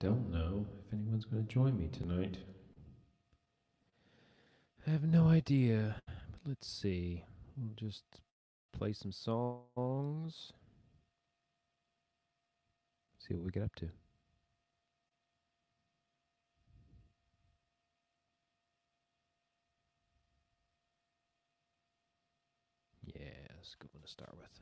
don't know if anyone's going to join me tonight. I have no idea. But let's see. We'll just play some songs. See what we get up to. Yeah, that's good one to start with.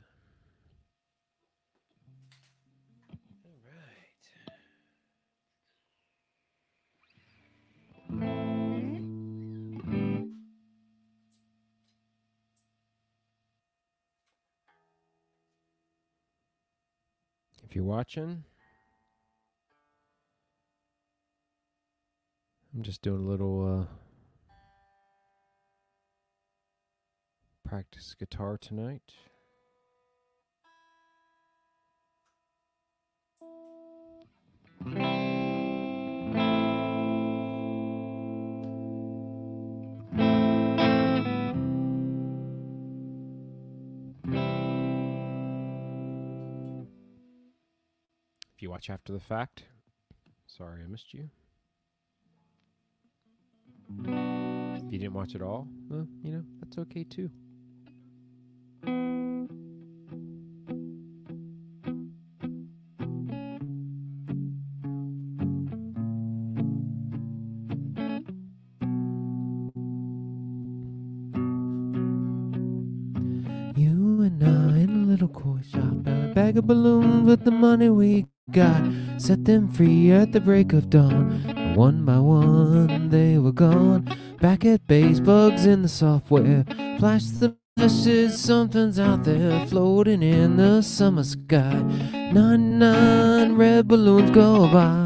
If you're watching, I'm just doing a little uh, practice guitar tonight. If you watch after the fact, sorry I missed you. If you didn't watch at all, well, you know, that's okay too. You and I in a little koi shop, a bag of balloons with the money we got. Set them free at the break of dawn. One by one they were gone. Back at base, bugs in the software. Flash the message, something's out there floating in the summer sky. 99 red balloons go by.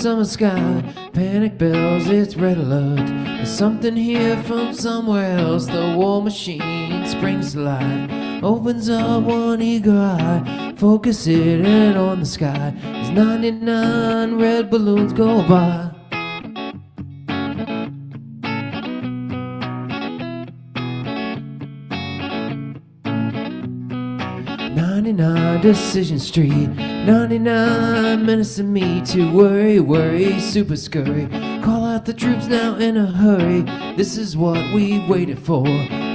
Summer sky. Panic bells, it's red alert. There's something here from somewhere else. The war machine springs to life. Opens up one eager eye, focus it on the sky. As 99 red balloons go by. Decision Street, ninety-nine menacing me to worry, worry, super scurry. Call out the troops now in a hurry. This is what we waited for.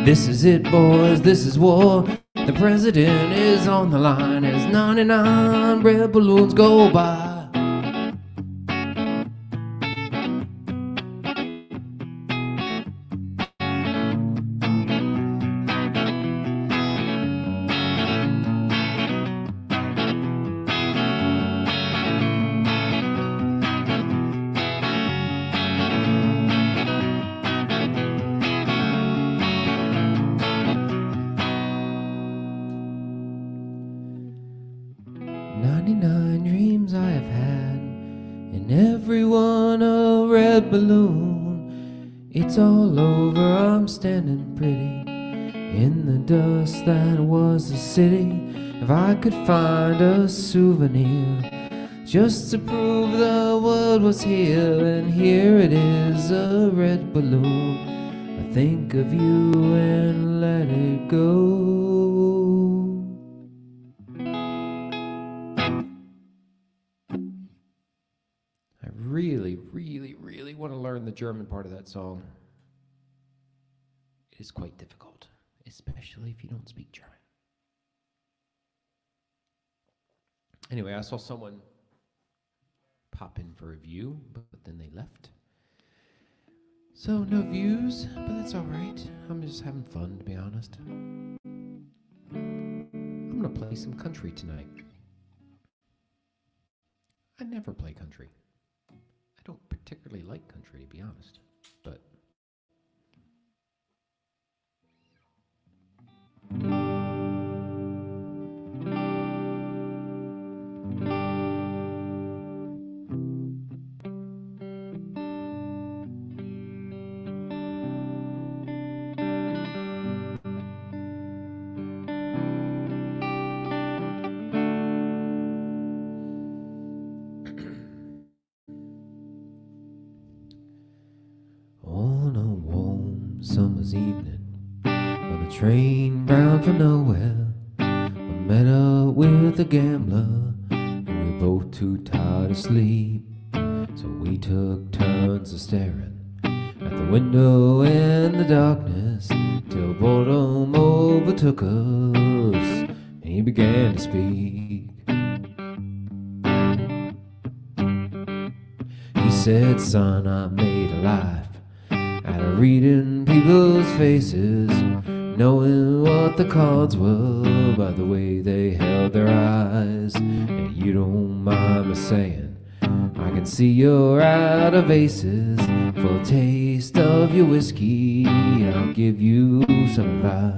This is it, boys. This is war. The president is on the line as ninety-nine red balloons go by. Could find a souvenir just to prove the world was here, and here it is, a red balloon. I think of you and let it go. I really, really, really want to learn the German part of that song. It is quite difficult, especially if you don't speak German. Anyway, I saw someone pop in for a view, but then they left. So, no views, but that's alright. I'm just having fun, to be honest. I'm gonna play some country tonight. I never play country. I don't particularly like country, to be honest. But evening on a train bound for nowhere. I met up with a gambler, and we were both too tired to sleep. So we took turns of staring at the window in the darkness till boredom overtook us, and he began to speak. He said, Son, I were by the way they held their eyes. And you don't mind me saying, I can see you're out of aces. For a taste of your whiskey, I'll give you some advice.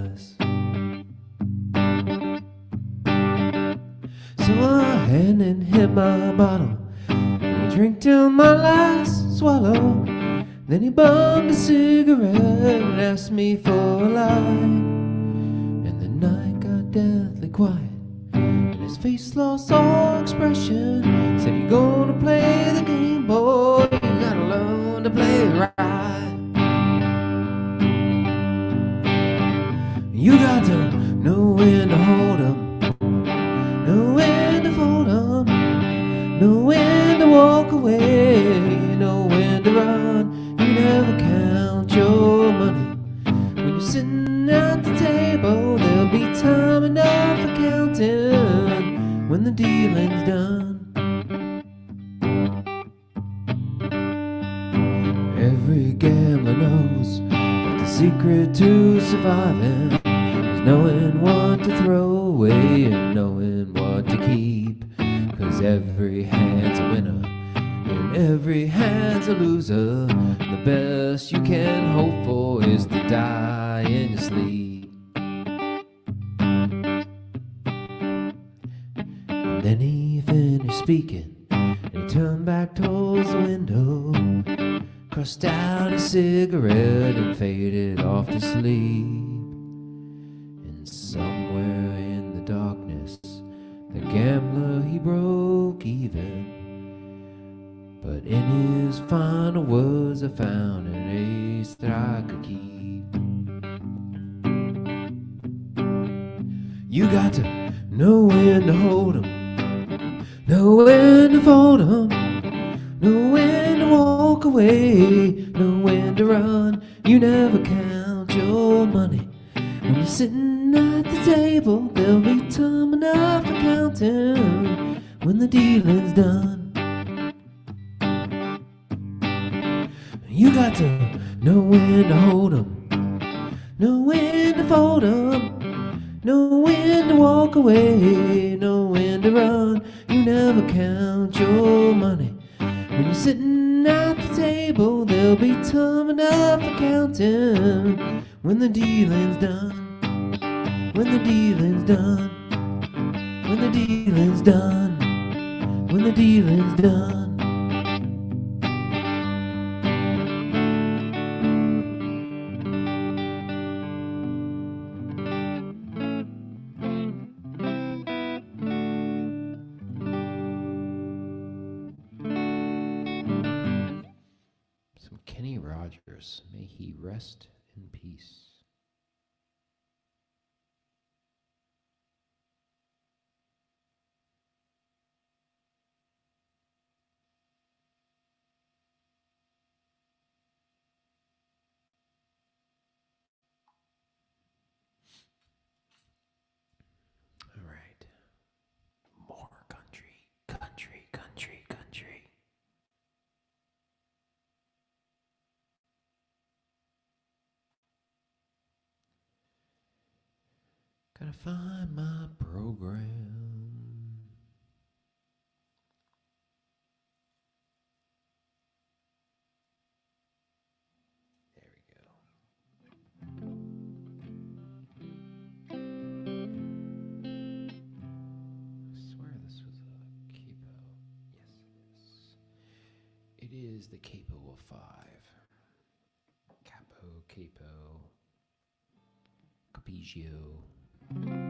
Got to know when to hold 'em, know when to fold 'em, know when to walk away, know when to run. You never count your money. When you're sitting at the table, there'll be time enough for counting when the dealing's done. When the dealing's done. When the dealing's done. When the dealing's done. Rest in peace. All right. More country, country, country, country. Gotta find my program. There we go. I swear this was a capo. Yes, it is. It is the capo of five. Capo, capo, capigio. Walked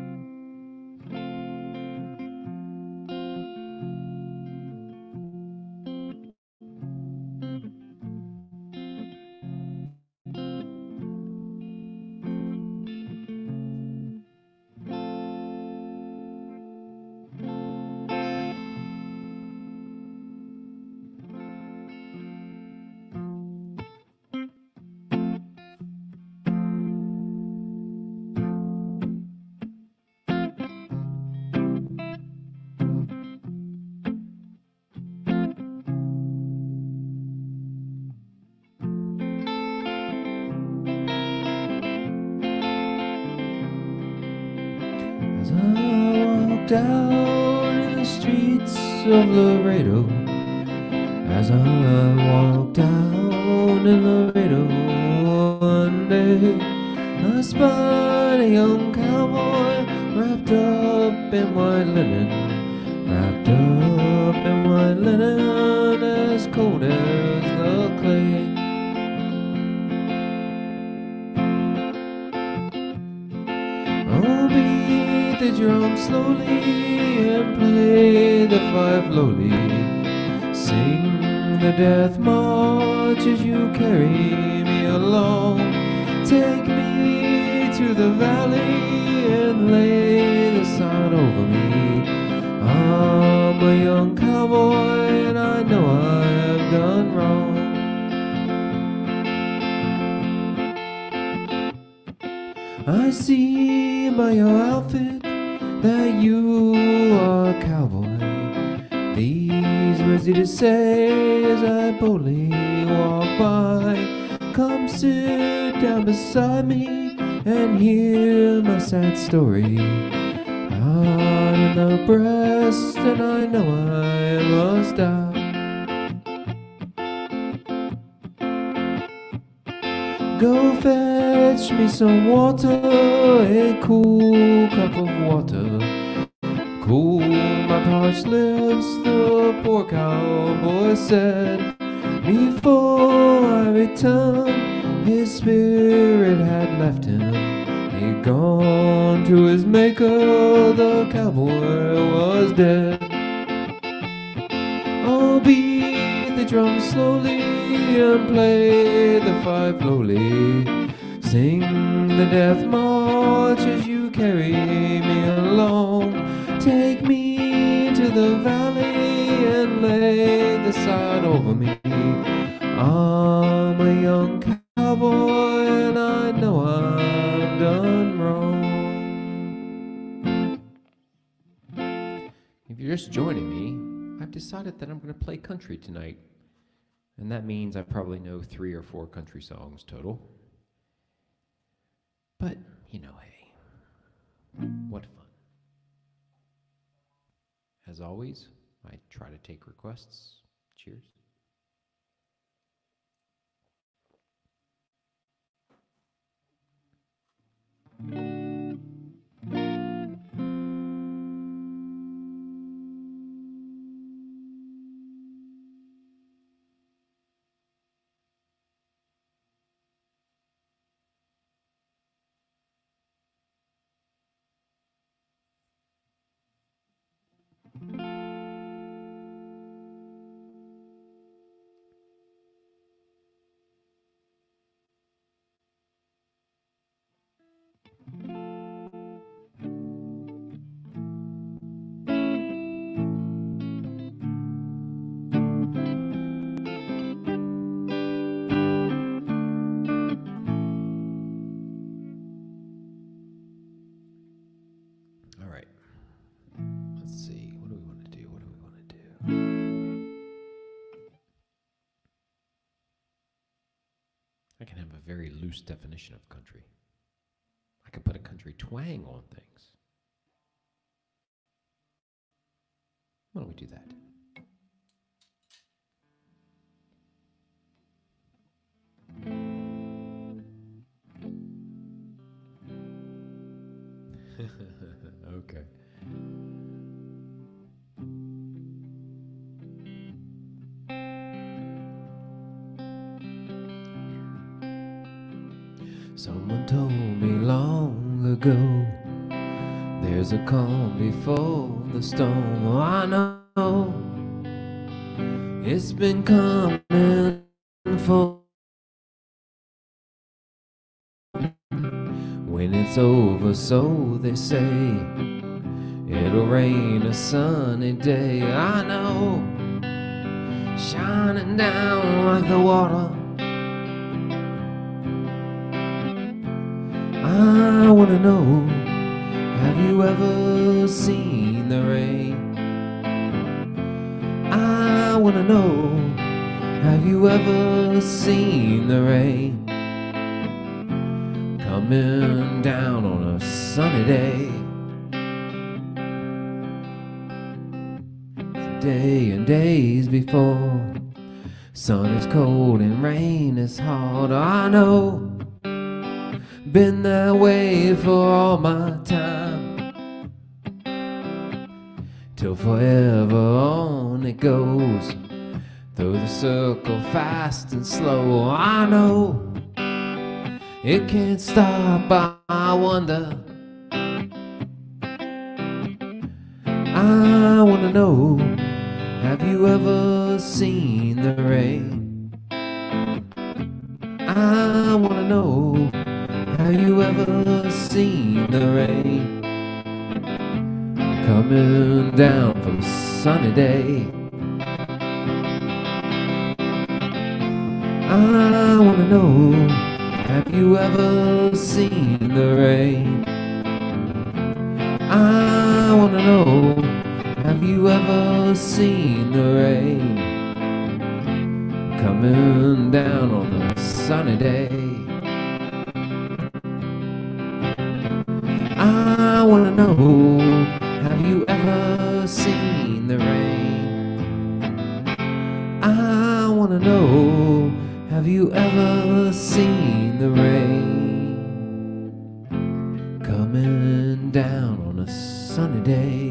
out in the streets of Laredo. As I walked down in Laredo one day, I spied a young cowboy wrapped up in white linen, I see by your outfit that you are a cowboy. These words you to say as I boldly walk by. Come sit down beside me and hear my sad story. Heart in the breast, and I know I must die. Go fetch me some water, a cool cup of water. Cool my parched lips, the poor cowboy said. Before I returned, his spirit had left him. He'd gone to his maker, the cowboy was dead. Oh, beat the drum slowly and play the five lowly. Sing the death march as you carry me along. Take me to the valley and lay the side over me. I'm a young cowboy and I know I've done wrong. If you're just joining me, I've decided that I'm going to play country tonight. And that means I probably know three or four country songs total. But, you know, hey, what fun. As always, I try to take requests. Cheers. Can have a very loose definition of country. I can put a country twang on things. Why don't we do that? okay. Someone told me long ago there's a calm before the storm. Oh, I know it's been coming for when it's over, so they say it'll rain a sunny day. I know shining down like the water. I wanna know, have you ever seen the rain? I wanna know, have you ever seen the rain? Coming down on a sunny day. day and days before. Sun is cold and rain is hard, I know. Been that way for all my time. Till forever on it goes. Through the circle fast and slow, I know. It can't stop, I wonder. I wanna know, have you ever seen the rain? I wanna know, have you ever seen the rain? Coming down from a sunny day. I wanna know, have you ever seen the rain? I wanna know, have you ever seen the rain coming down on a sunny day? Have you ever seen the rain? I wanna know, have you ever seen the rain coming down on a sunny day?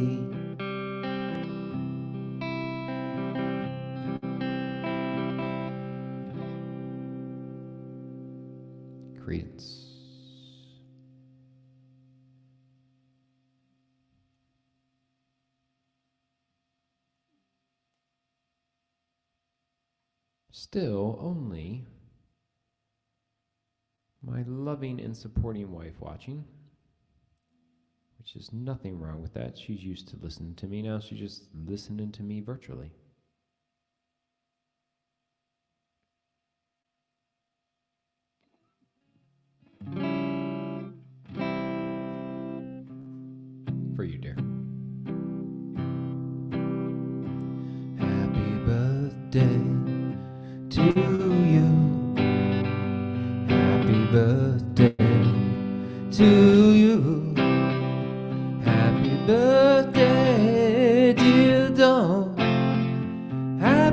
Still, only my loving and supporting wife watching, which is nothing wrong with that. She's used to listening to me. Now she's just listening to me virtually.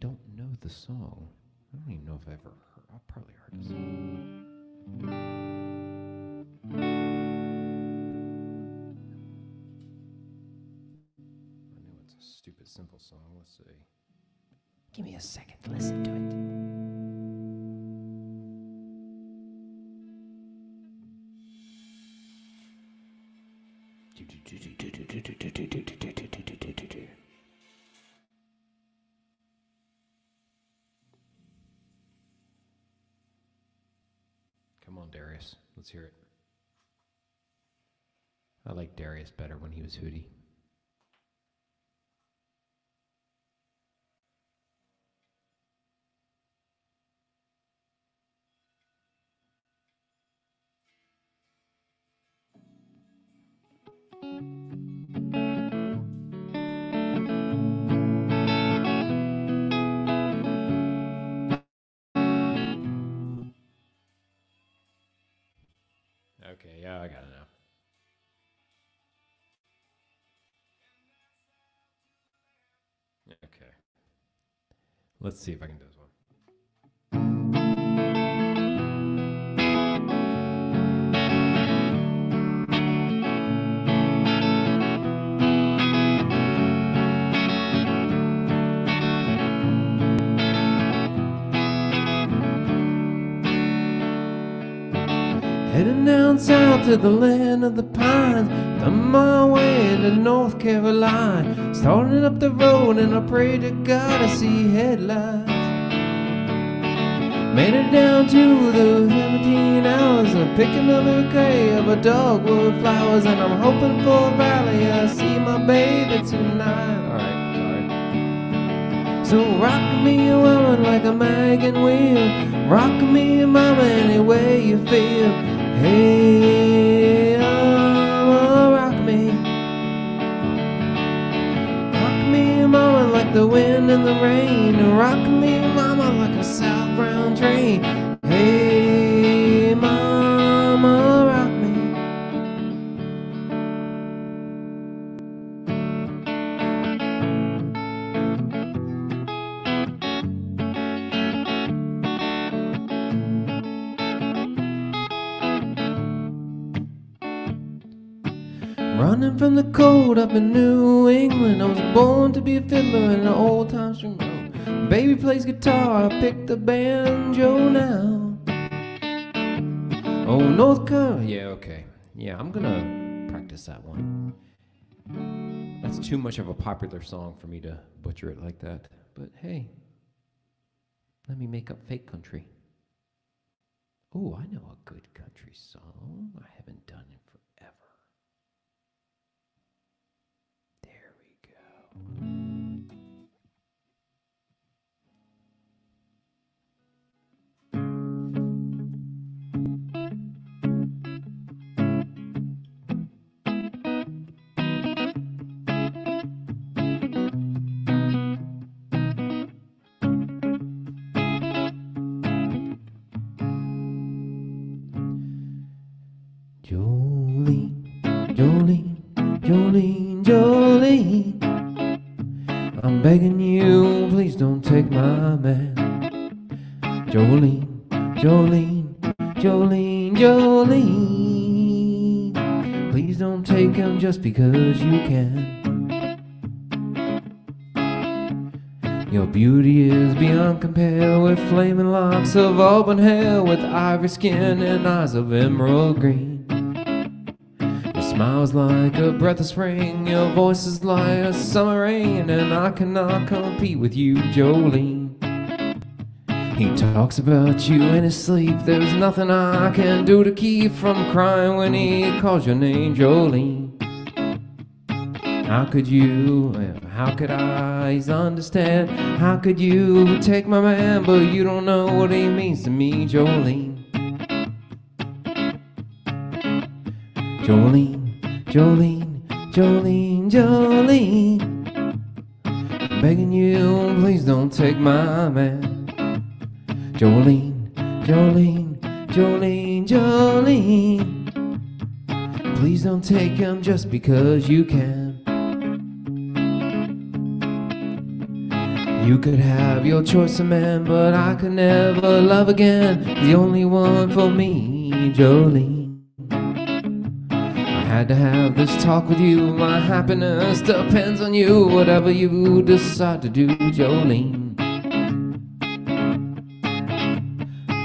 don't know the song. I don't even know if I've ever heard. I've probably heard this. I know it's a stupid simple song. Let's see. Give me a second to listen to it. Darius. Let's hear it. I like Darius better when he was Hootie. Okay, yeah, I got it now. Okay. Let's see if I can do this south to the land of the pines, on my way into North Carolina. Starting up the road and I pray to God I see headlights. Made it down to the 17 hours and I'm picking up a bouquet of a dogwood flowers and I'm hoping for a rally. I see my baby tonight. So rock me, woman, like a wagon wheel. Rock me, mama, any way you feel. Hey, mama, rock me. Rock me, mama, like the wind and the rain. Rock me, mama, like a south brown train. Hey, Running from the cold up in New England. I was born to be a fiddler in an old time string. Baby plays guitar, I pick the banjo now. Oh, North Carolina. Yeah, okay. Yeah, I'm gonna practice that one. That's too much of a popular song for me to butcher it like that. But hey, let me make up fake country. Oh, I know a good country song. I haven't done it thank you locks of auburn hair, with ivory skin and eyes of emerald green. Your smile's like a breath of spring, your voice is like a summer rain, and I cannot compete with you, Jolene. He talks about you in his sleep, there's nothing I can do to keep from crying when he calls your name, Jolene. How could you, how could I understand? How could you take my man, but you don't know what he means to me, Jolene? Jolene, Jolene, Jolene, Jolene. Begging you, please don't take my man. Jolene, Jolene, Jolene, Jolene. Please don't take him just because you can. You could have your choice of man, but I could never love again. The only one for me, Jolene. I had to have this talk with you. My happiness depends on you. Whatever you decide to do, Jolene.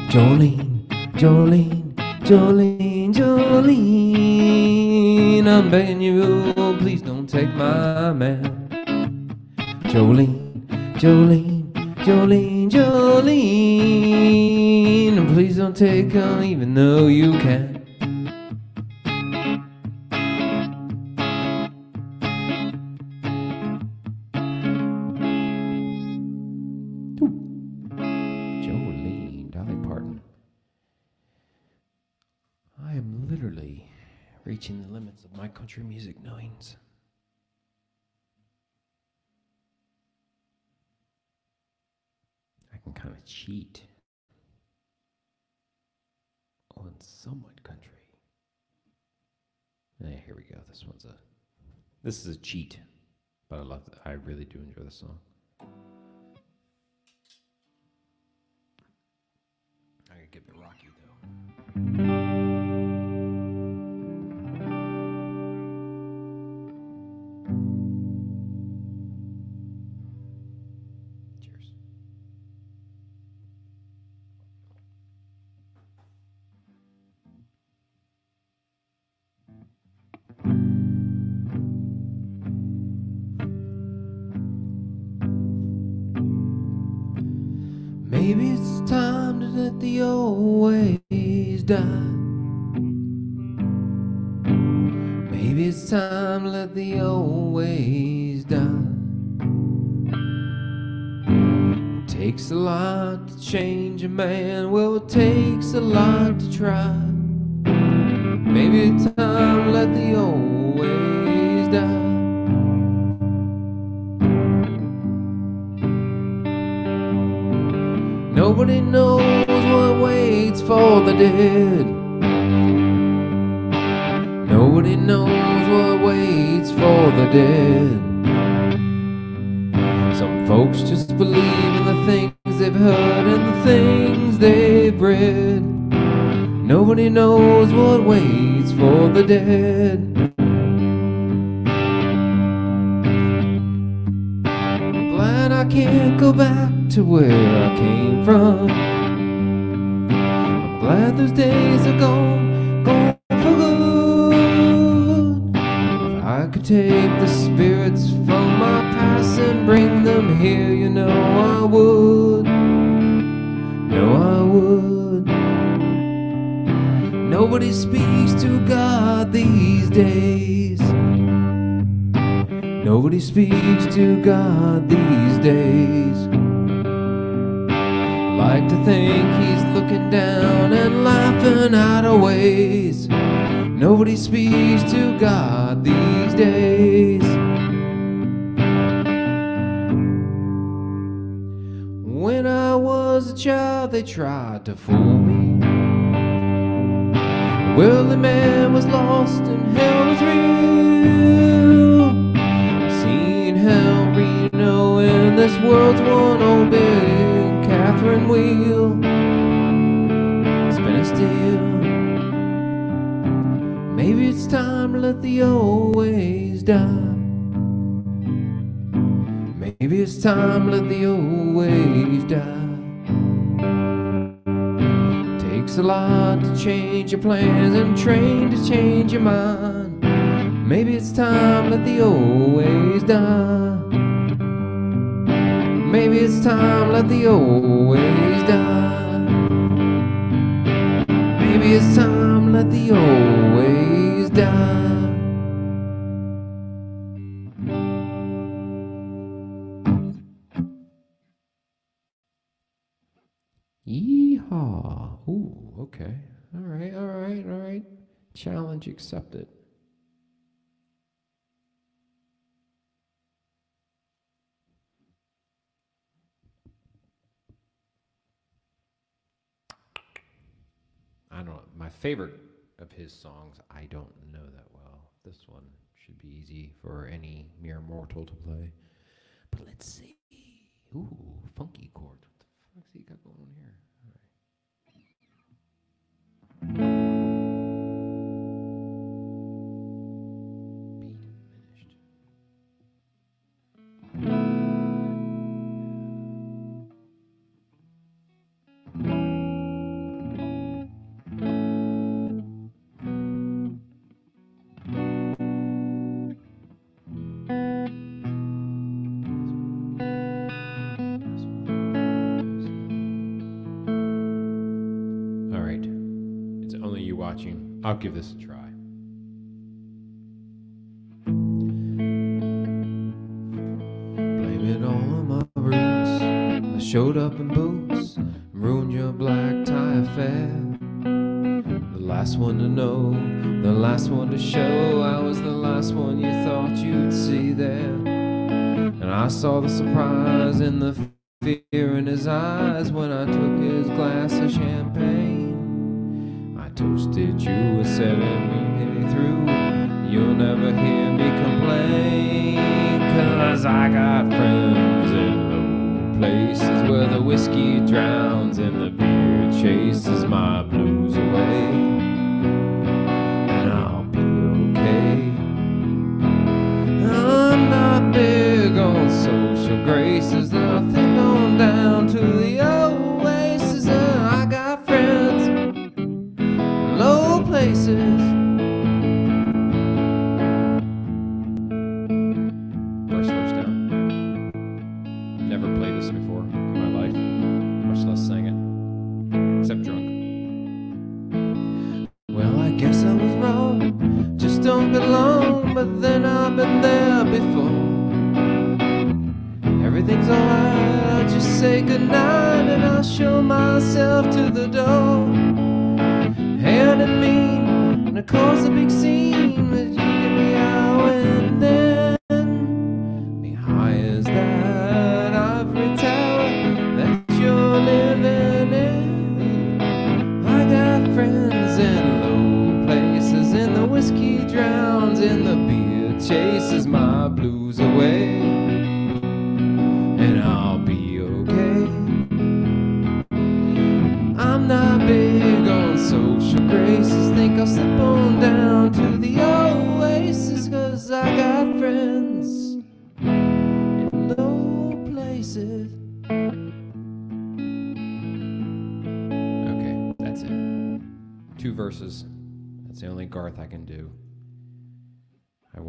Jolene, Jolene, Jolene, Jolene. I'm begging you, please don't take my man. Jolene. Jolene, Jolene, Jolene. Please don't take her even though you can. Jolene, Dolly Parton. I am literally reaching the limits of my country music knowings. Kind of cheat on somewhat country. Yeah, here we go. This one's a this is a cheat, but I love. I really do enjoy the song. I could get bit rocky I'm glad those days are gone, gone for good. If I could take the spirits from my past and bring them here, you know I would. No, I would. Nobody speaks to God these days. Nobody speaks to God these days. Like to think he's looking down and laughing out of ways. Nobody speaks to God these days. When I was a child, they tried to fool me. The man was lost and hell was real. Seen hell, Reno, and this world's one old big Catherine wheel. Spinning still. Maybe it's time to let the old ways die. Maybe it's time to let the old ways die. Takes a lot to change your plans and train to change your mind. Maybe it's time to let the old ways die. Maybe it's time let the old ways die. Maybe it's time let the old ways die. Yeehaw. Ooh, okay. All right, all right, all right. Challenge accepted. I don't know. My favorite of his songs, I don't know that well. This one should be easy for any mere mortal to play. But let's see. Ooh, funky chords. What the fuck's he got going on here? I'll give this a try. Blame it all on my roots. I showed up in boots, and ruined your black tie affair. The last one to know, the last one to show. I was the last one you thought you'd see there. And I saw the surprise in the fear in his eyes when I took his glass of champagne. Toasted you with setting me through. You'll never hear me complain, cause I got friends in places where the whiskey drowns and the beer chases my blues away.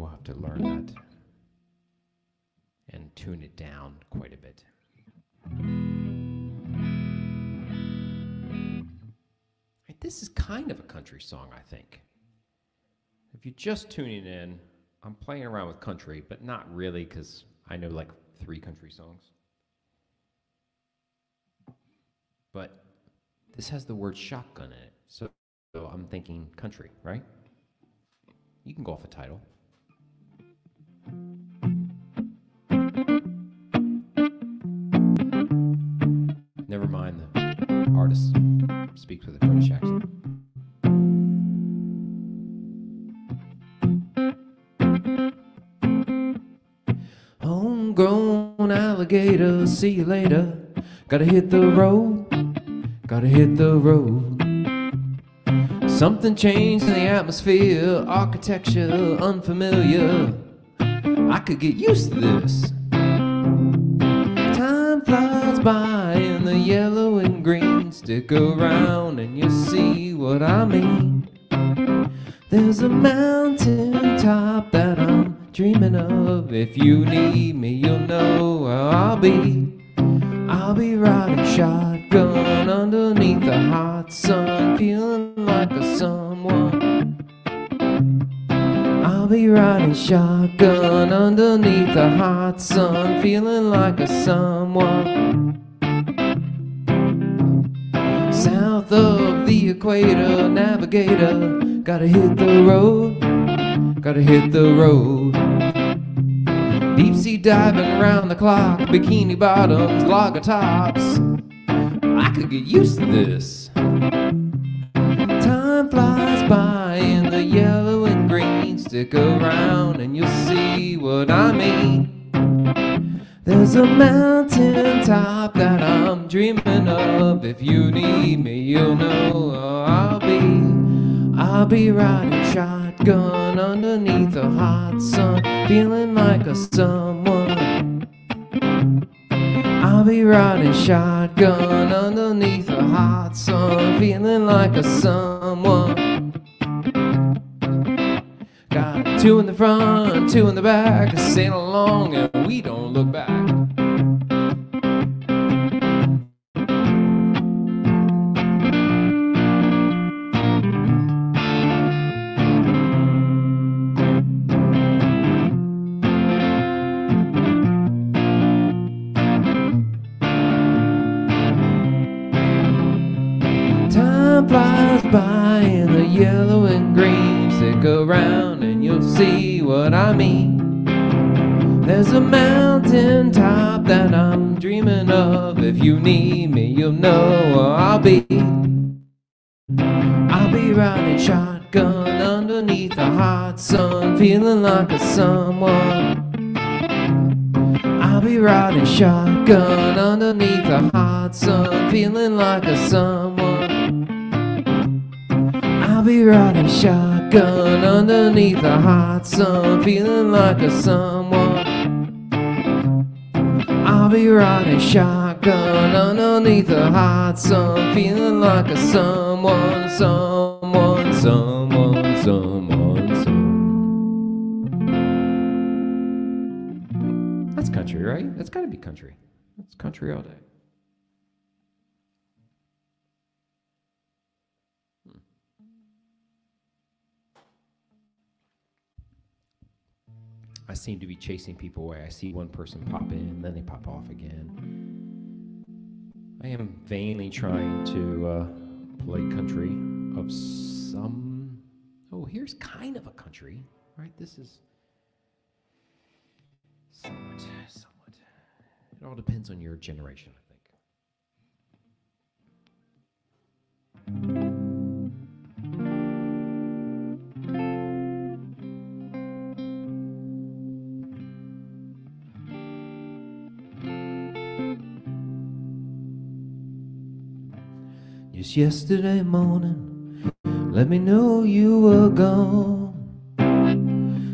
I will have to learn that and tune it down quite a bit. This is kind of a country song, I think. If you're just tuning in, I'm playing around with country, but not really because I know like three country songs. But this has the word shotgun in it, so, so I'm thinking country, right? You can go off a title. Artist speaks with a British accent. Homegrown alligator, see you later. Gotta hit the road, gotta hit the road. Something changed in the atmosphere, architecture unfamiliar. I could get used to this. Time flies by in the yellow and green. Stick around and you see what I mean. There's a mountain top that I'm dreaming of. If you need me, you'll know where I'll be. I'll be riding shotgun underneath the hot sun, feeling like a someone. I'll be riding shotgun underneath the hot sun, feeling like a someone. South of the equator, navigator, gotta hit the road, gotta hit the road. Deep sea diving around the clock, bikini bottoms, lager tops. I could get used to this. Time flies by in the yellow and green. Stick around and you'll see what I mean. There's a mountain top that I'm dreaming of. If you need me, you'll know I'll be. I'll be riding shotgun underneath the hot sun, feeling like a someone. I'll be riding shotgun underneath the hot sun, feeling like a someone. Two in the front, two in the back, sail along and we don't look back. Time flies by in the yellow and green. Stick around what I mean. There's a mountain top that I'm dreaming of. If you need me, you'll know where I'll be. I'll be riding shotgun underneath the hot sun, feeling like a someone. I'll be riding shotgun underneath the hot sun, feeling like a someone. I'll be riding shotgun underneath the hot sun, feeling like a someone. I'll be riding shotgun underneath the hot sun, feeling like a someone, someone, someone, someone, someone. That's country, right? That's got to be country. That's country all day. I seem to be chasing people away. I see one person pop in, then they pop off again. I am vainly trying to uh, play country of some. Oh, here's kind of a country, right? This is somewhat, somewhat. It all depends on your generation, I think. Just yesterday morning, let me know you were gone.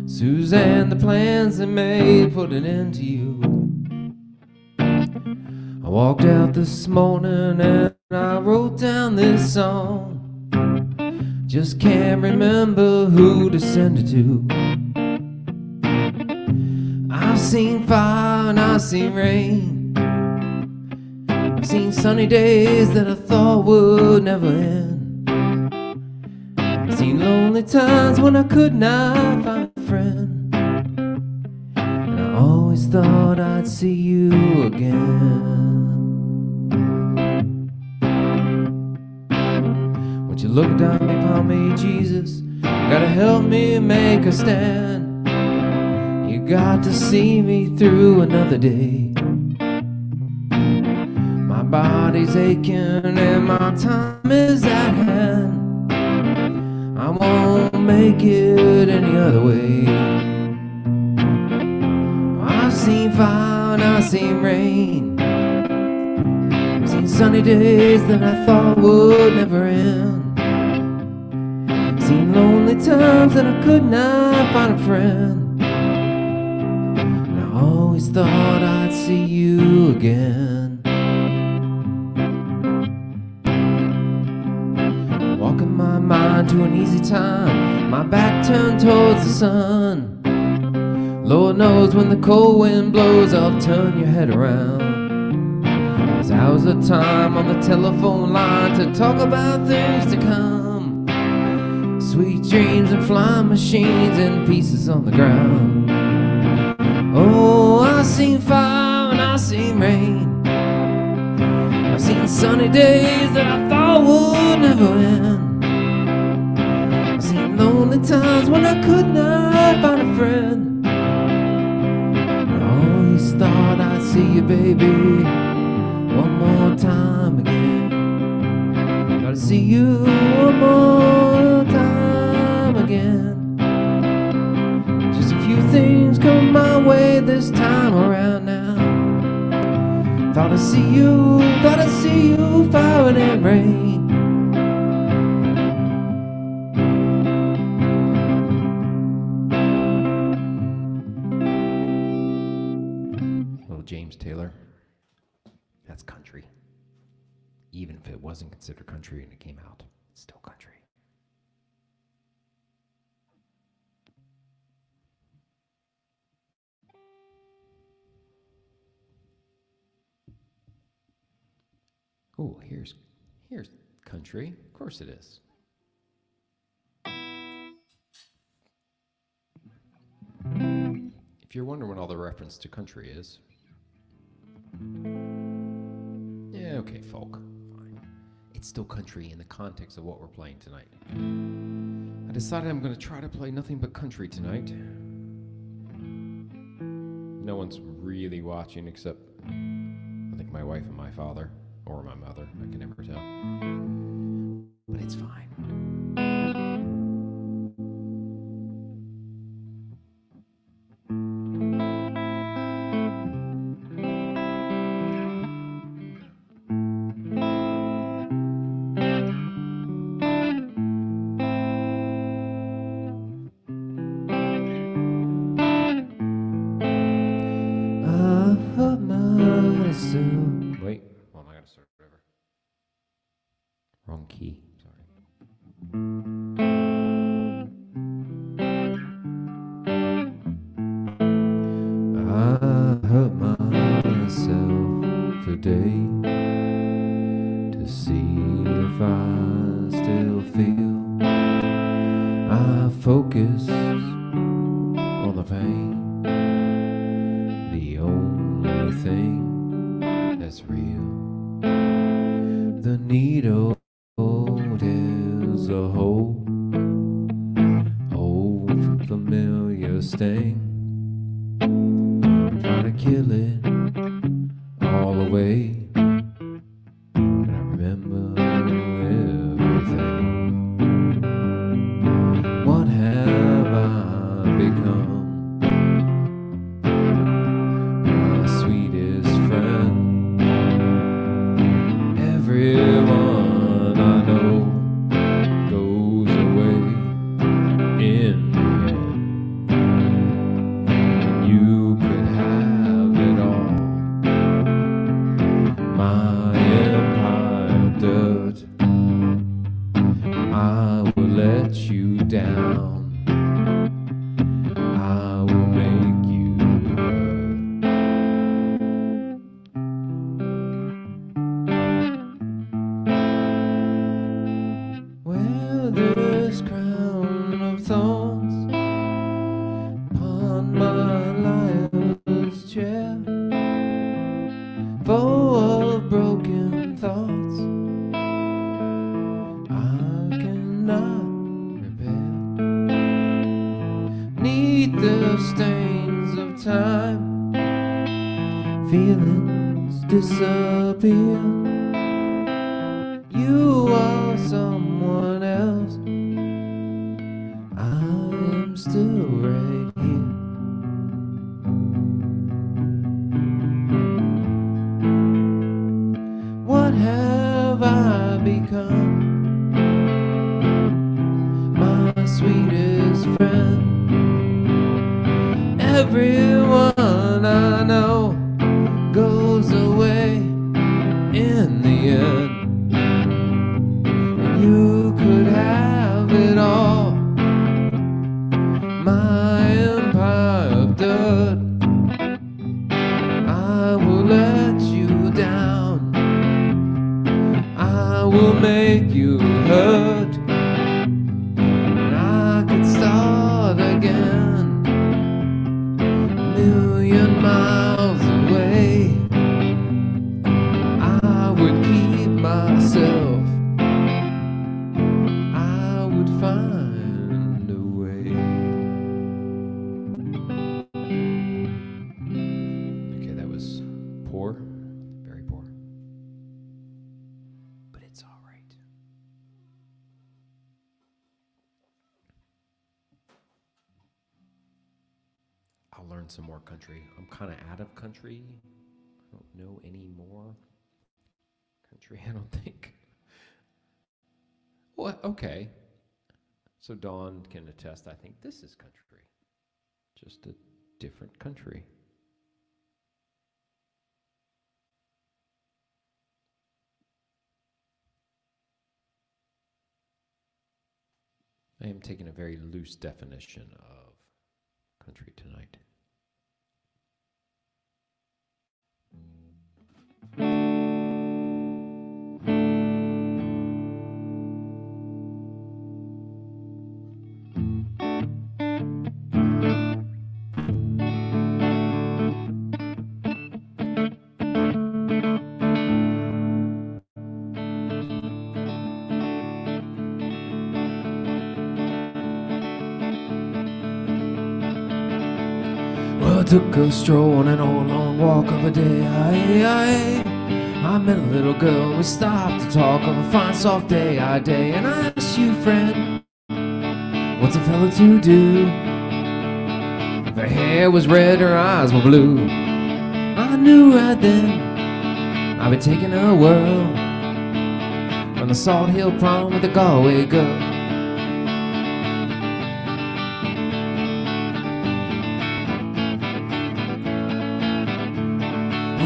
Suzanne, the plans they made put an end to you. I walked out this morning and I wrote down this song. Just can't remember who to send it to. I've seen fire and I've seen rain. Seen sunny days that I thought would never end. I've seen lonely times when I could not find a friend. And I always thought I'd see you again. Won't you look down upon me, Jesus? You gotta help me make a stand. You got to see me through another day body's aching and my time is at hand. I won't make it any other way. I've seen fire and I've seen rain. I've seen sunny days that I thought would never end. I've seen lonely times that I could not find a friend. And I always thought I'd see you again. To an easy time. My back turned towards the sun. Lord knows when the cold wind blows, I'll turn your head around. There's hours of time on the telephone line to talk about things to come. Sweet dreams and flying machines and pieces on the ground. Oh, I've seen fire and I've seen rain. I've seen sunny days that I thought would never end lonely times when I could not find a friend. I always thought I'd see you, baby, one more time again. Gotta see you one more time again. Just a few things come my way this time around now. Thought I'd see you, thought I'd see you, fire and rain. Wasn't considered country and it came out. It's still country. Oh, here's here's country. Of course it is. If you're wondering what all the reference to country is, yeah, okay, folk it's still country in the context of what we're playing tonight. I decided I'm going to try to play nothing but country tonight. No one's really watching except, I think, my wife and my father, or my mother. I can never tell. But it's fine. On the pain. Learn some more country. I'm kind of out of country. I don't know any more country, I don't think. Okay. So Dawn can attest, I think this is country. Just a different country. I am taking a very loose definition of country tonight. Took a stroll on an old long walk of a day. I, I, I met a little girl. We stopped to talk of a fine soft day. I day, and I asked you, friend, what's a fella to do? If her hair was red, her eyes were blue. I knew right then I'd be taking a whirl on the Salthill prom with the Galway girl.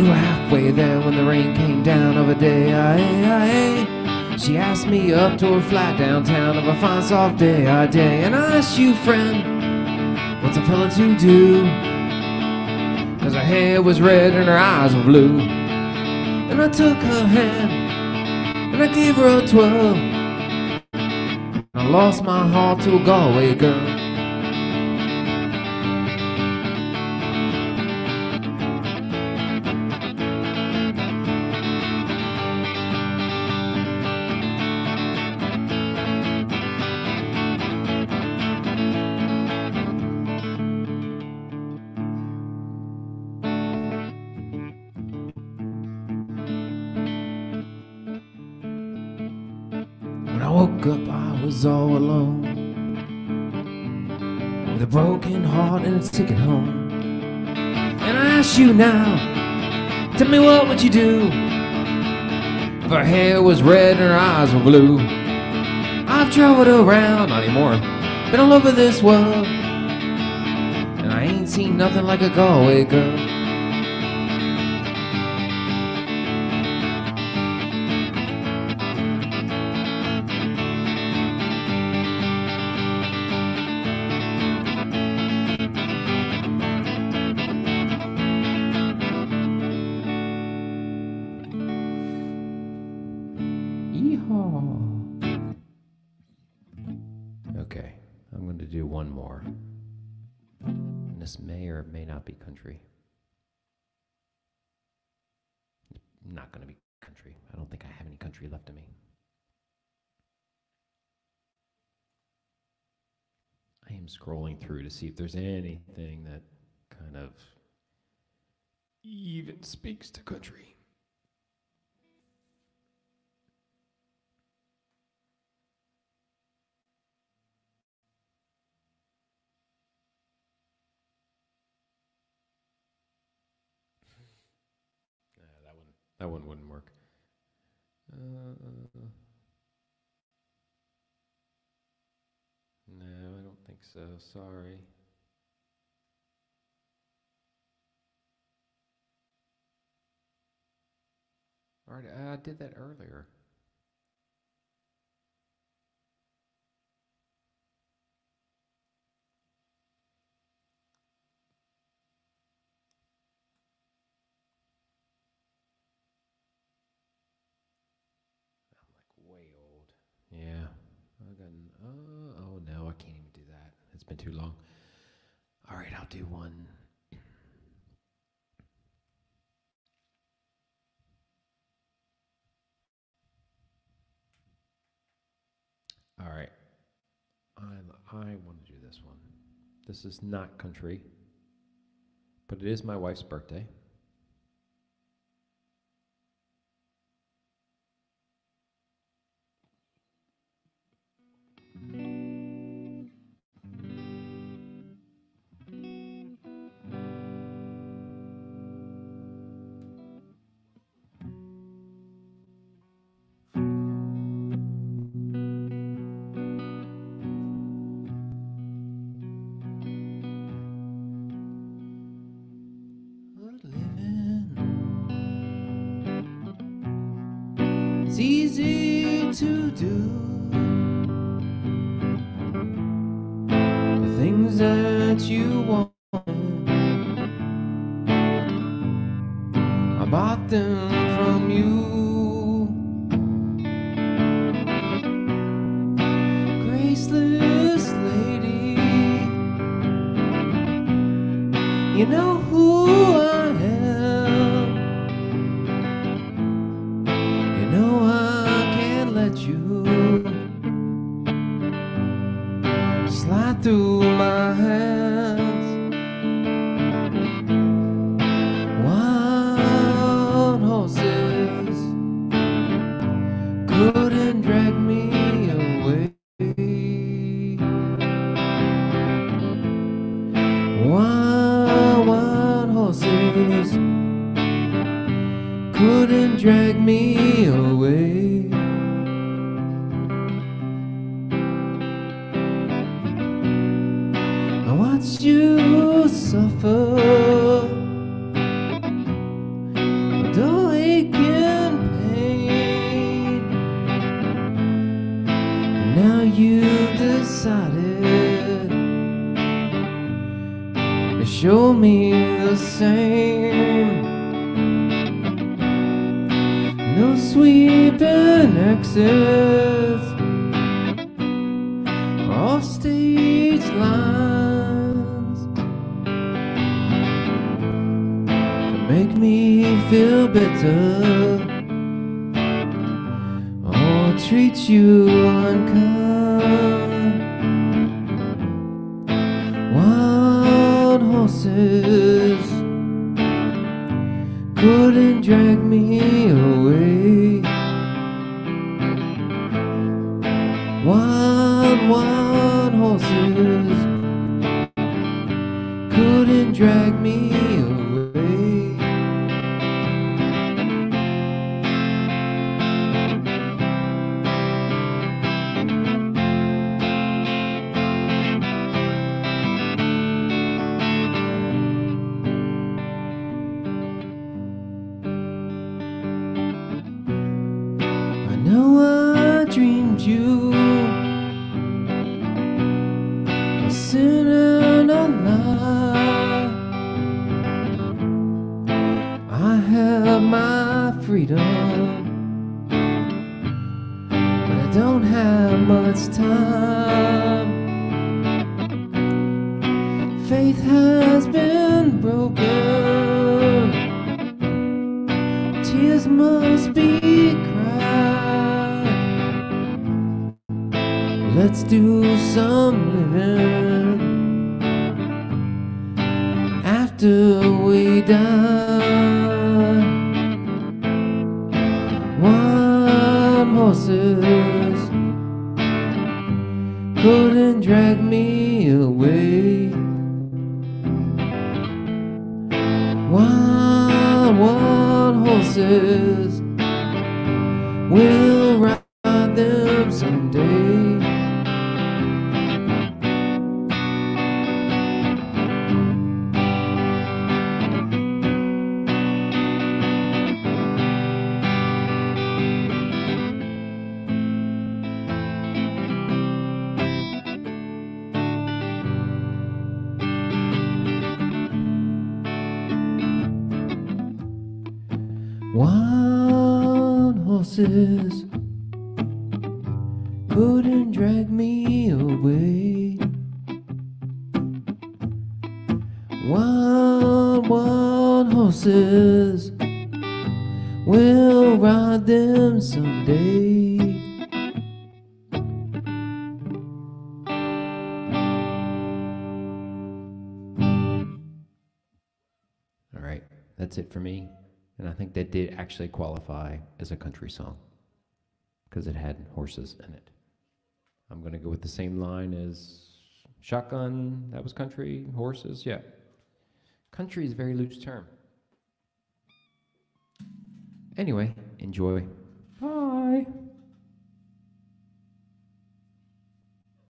We were halfway there when the rain came down of a day. Aye, aye. She asked me up to her flat downtown of a fine soft day. I day, and I asked you, friend, what's a fella to do? Cause her hair was red and her eyes were blue. And I took her hand and I gave her a twirl. I lost my heart to a Galway girl. Would you do? If her hair was red and her eyes were blue. I've traveled around, not anymore, been all over this world. And I ain't seen nothing like a Galway girl. Country left in me. I am scrolling through to see if there's anything that kind of even speaks to country. That one wouldn't work. Uh, uh, uh, no, I don't think so. Sorry. All right, uh, I did that earlier. I'm like way old. Yeah. I got. Oh, oh no, I can't even do that. It's been too long. All right, I'll do one. All right. I I want to do this one. This is not country, but it is my wife's birthday. Easy to do same. No sweeping exits off stage lines that make me feel better or treat you after we die. Wild horses couldn't drag me That did actually qualify as a country song because it had horses in it. I'm going to go with the same line as Shotgun. That was country. Horses, yeah. Country is a very loose term. Anyway, enjoy. Bye.